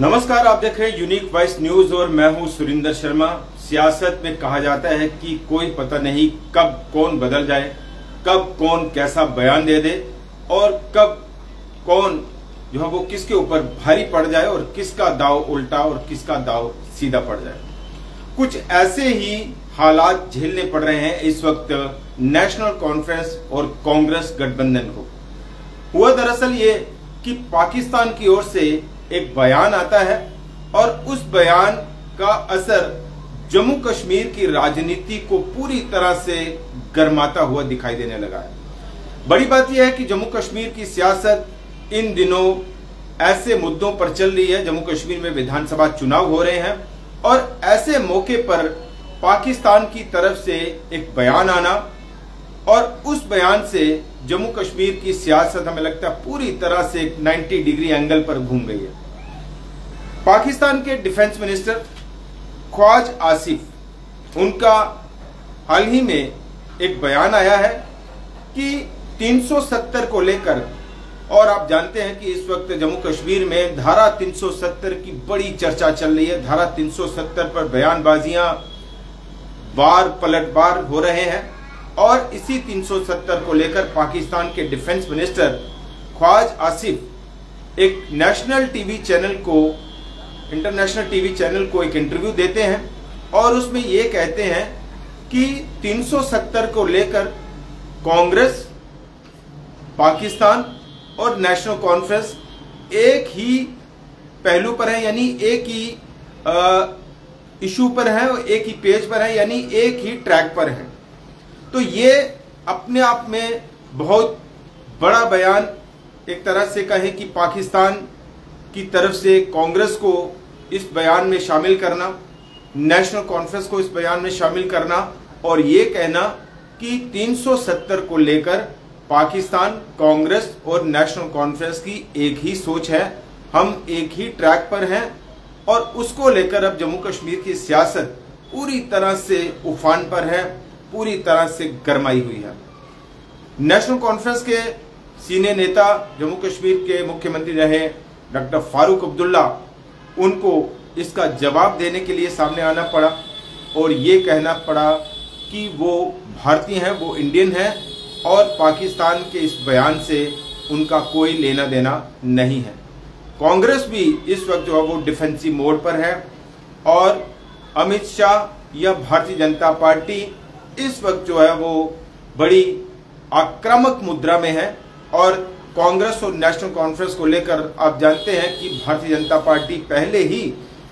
नमस्कार, आप देख रहे हैं यूनिक वॉइस न्यूज़ और मैं हूँ सुरिंदर शर्मा। सियासत में कहा जाता है कि कोई पता नहीं कब कौन बदल जाए, कब कौन कैसा बयान दे दे और कब कौन जो है वो किसके ऊपर भारी पड़ जाए और किसका दाव उल्टा और किसका दाव सीधा पड़ जाए। कुछ ऐसे ही हालात झेलने पड़ रहे हैं इस वक्त नेशनल कॉन्फ्रेंस और कांग्रेस गठबंधन को। हुआ दरअसल ये कि पाकिस्तान की ओर से एक बयान आता है और उस बयान का असर जम्मू कश्मीर की राजनीति को पूरी तरह से गर्माता हुआ दिखाई देने लगा है। बड़ी बात यह है कि जम्मू कश्मीर की सियासत इन दिनों ऐसे मुद्दों पर चल रही है, जम्मू कश्मीर में विधानसभा चुनाव हो रहे हैं और ऐसे मौके पर पाकिस्तान की तरफ़ से एक बयान आना और उस बयान से जम्मू कश्मीर की सियासत, हमें लगता है, पूरी तरह से 90 डिग्री एंगल पर घूम गई है। पाकिस्तान के डिफेंस मिनिस्टर ख्वाज आसिफ, उनका हाल ही में एक बयान आया है कि 370 को लेकर, और आप जानते हैं कि इस वक्त जम्मू कश्मीर में धारा 370 की बड़ी चर्चा चल रही है। धारा 370 पर बयानबाजियाँ बार पलटवार हो रहे हैं, और इसी 370 को लेकर पाकिस्तान के डिफेंस मिनिस्टर ख्वाज आसिफ एक नेशनल टीवी चैनल को इंटरनेशनल टीवी चैनल को एक इंटरव्यू देते हैं और उसमें ये कहते हैं कि 370 को लेकर कांग्रेस, पाकिस्तान और नेशनल कॉन्फ्रेंस एक ही पहलू पर है, यानी एक ही इशू पर है और एक ही पेज पर है, यानी एक ही ट्रैक पर है। तो ये अपने आप में बहुत बड़ा बयान एक तरह से कहें कि पाकिस्तान की तरफ़ से कांग्रेस को इस बयान में शामिल करना, नेशनल कॉन्फ्रेंस को इस बयान में शामिल करना और ये कहना कि 370 को लेकर पाकिस्तान, कांग्रेस और नेशनल कॉन्फ्रेंस की एक ही सोच है। हम एक ही ट्रैक पर हैं और उसको लेकर अब जम्मू कश्मीर की सियासत पूरी तरह से उफान पर है, पूरी तरह से गरमाई हुई है। नेशनल कॉन्फ्रेंस के सीनियर नेता जम्मू कश्मीर के मुख्यमंत्री रहे डॉक्टर फारूक अब्दुल्ला उनको इसका जवाब देने के लिए सामने आना पड़ा और ये कहना पड़ा कि वो भारतीय हैं, वो इंडियन हैं और पाकिस्तान के इस बयान से उनका कोई लेना देना नहीं है। कांग्रेस भी इस वक्त जो है वो डिफेंसिव मोड पर है और अमित शाह या भारतीय जनता पार्टी इस वक्त जो है वो बड़ी आक्रामक मुद्रा में है और कांग्रेस और नेशनल कॉन्फ्रेंस को लेकर आप जानते हैं कि भारतीय जनता पार्टी पहले ही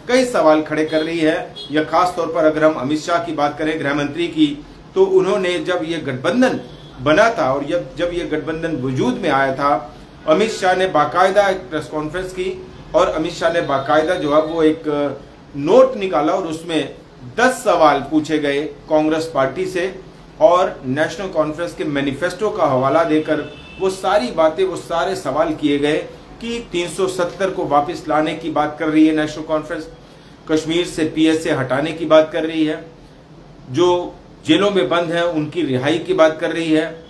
कई सवाल खड़े कर रही है। या खास तौर पर अगर हम अमित शाह की बात करें गृह मंत्री की तो उन्होंने जब ये गठबंधन बना था और जब जब ये गठबंधन वजूद में आया था, अमित शाह ने बाकायदा एक प्रेस कॉन्फ्रेंस की और अमित शाह ने बाकायदा जो है वो एक नोट निकाला और उसमें दस सवाल पूछे गए कांग्रेस पार्टी से और नेशनल कॉन्फ्रेंस के मैनिफेस्टो का हवाला देकर वो सारी बातें, वो सारे सवाल किए गए कि 370 को वापस लाने की बात कर रही है नेशनल कॉन्फ्रेंस। कश्मीर से पीएसए हटाने की बात कर रही है। जो जेलों में बंद हैं, उनकी रिहाई की बात कर रही है।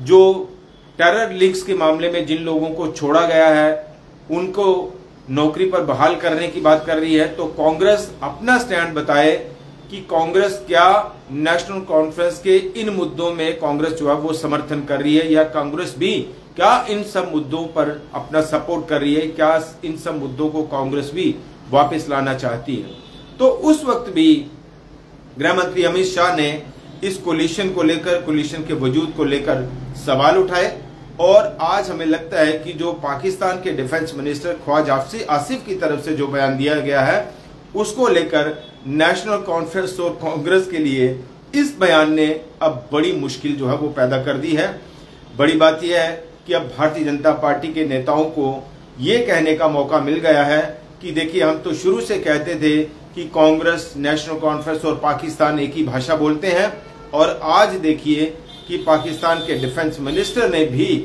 जो टेरर लिंक्स के मामले में जिन लोगों को छोड़ा गया है, उनको नौकरी पर बहाल करने की बात कर रही है। तो कांग्रेस अपना स्टैंड बताए कि कांग्रेस क्या नेशनल कॉन्फ्रेंस के इन मुद्दों में कांग्रेस जो है वो समर्थन कर रही है, या कांग्रेस भी क्या इन सब मुद्दों पर अपना सपोर्ट कर रही है, क्या इन सब मुद्दों को कांग्रेस भी वापस लाना चाहती है? तो उस वक्त भी गृह मंत्री अमित शाह ने इस कोलिशन को लेकर कोलिशन के वजूद को लेकर सवाल उठाए, और आज हमें लगता है कि जो पाकिस्तान के डिफेंस मिनिस्टर ख्वाज आफसी आसिफ की तरफ़ से जो बयान दिया गया है उसको लेकर नेशनल कॉन्फ्रेंस और कांग्रेस के लिए इस बयान ने अब बड़ी मुश्किल जो है वो पैदा कर दी है। बड़ी बात यह है कि अब भारतीय जनता पार्टी के नेताओं को ये कहने का मौका मिल गया है कि देखिए, हम तो शुरू से कहते थे कि कांग्रेस नेशनल कॉन्फ्रेंस और पाकिस्तान एक ही भाषा बोलते हैं। और आज देखिए कि पाकिस्तान के डिफेंस मिनिस्टर ने भी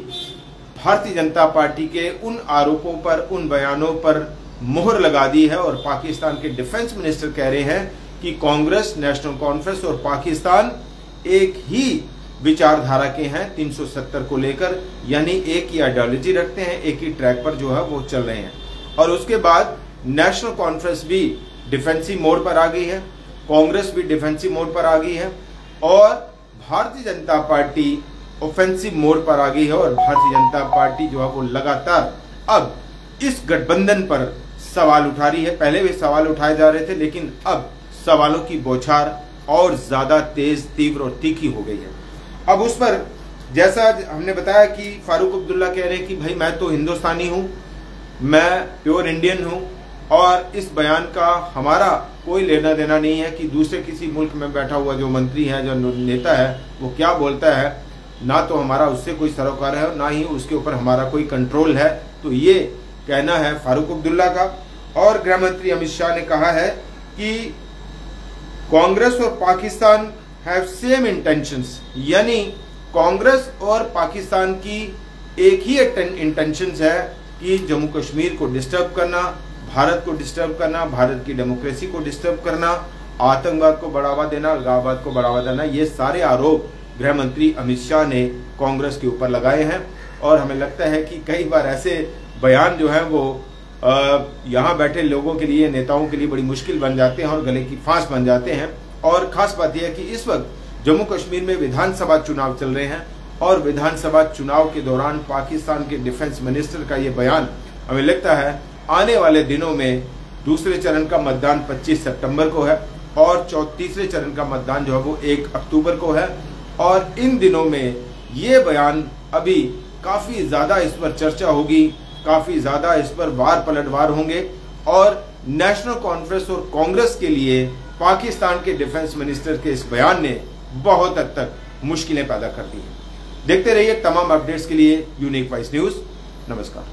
भारतीय जनता पार्टी के उन आरोपों पर, उन बयानों पर मोहर लगा दी है और पाकिस्तान के डिफेंस मिनिस्टर कह रहे हैं कि कांग्रेस, नेशनल कॉन्फ्रेंस और पाकिस्तान एक ही विचारधारा के हैं 370 को लेकर, यानी एक ही आइडियोलॉजी रखते हैं, एक ही ट्रैक पर जो है वो चल रहे हैं। और उसके बाद नेशनल कॉन्फ्रेंस भी डिफेंसिव मोड पर आ गई है, कांग्रेस भी डिफेंसिव मोड पर आ गई है, और Bharatiya Janata party offensive mode पर आ गई है और भारतीय जनता पार्टी जो है वो लगातार अब इस गठबंधन पर सवाल उठा रही है। पहले भी सवाल उठाए जा रहे थे, लेकिन अब सवालों की बौछार और ज़्यादा तेज, तीव्र और तीखी हो गई है। अब उस पर, जैसा हमने बताया कि फारूक अब्दुल्ला कह रहे हैं कि, भाई, मैं तो हिंदुस्तानी हूँ, मैं प्योर इंडियन हूँ, और इस बयान का हमारा कोई लेना देना नहीं है कि दूसरे किसी मुल्क में बैठा हुआ जो मंत्री है, जो नेता है, वो क्या बोलता है। ना तो हमारा उससे कोई सरोकार है, ना ही उसके ऊपर हमारा कोई कंट्रोल है। तो ये कहना है फारूक अब्दुल्ला का। और गृह मंत्री अमित शाह ने कहा है कि कांग्रेस और पाकिस्तान हैव सेम इंटेंशंस यानी कांग्रेस और पाकिस्तान की एक ही इंटेंशन है कि जम्मू कश्मीर को डिस्टर्ब करना, भारत को डिस्टर्ब करना, भारत की डेमोक्रेसी को डिस्टर्ब करना, आतंकवाद को बढ़ावा देना अलगाववाद को बढ़ावा देना, ये सारे आरोप गृह मंत्री अमित शाह ने कांग्रेस के ऊपर लगाए हैं। और हमें लगता है कि कई बार ऐसे बयान जो है वो यहाँ बैठे लोगों के लिए, नेताओं के लिए बड़ी मुश्किल बन जाते हैं और गले की फांस बन जाते हैं। और खास बात यह है कि इस वक्त जम्मू कश्मीर में विधानसभा चुनाव चल रहे हैं और विधानसभा चुनाव के दौरान पाकिस्तान के डिफेंस मिनिस्टर का ये बयान हमें लगता है, आने वाले दिनों में दूसरे चरण का मतदान 25 सितंबर को है और तीसरे चरण का मतदान जो है वो एक अक्टूबर को है। और इन दिनों में ये बयान अभी काफ़ी ज़्यादा इस पर चर्चा होगी। काफ़ी ज़्यादा इस पर वार पलटवार होंगे और नेशनल कॉन्फ्रेंस और कांग्रेस के लिए पाकिस्तान के डिफेंस मिनिस्टर के इस बयान ने बहुत हद तक मुश्किलें पैदा कर दी है। देखते रहिए तमाम अपडेट्स के लिए यूनिक वाइस न्यूज़। नमस्कार।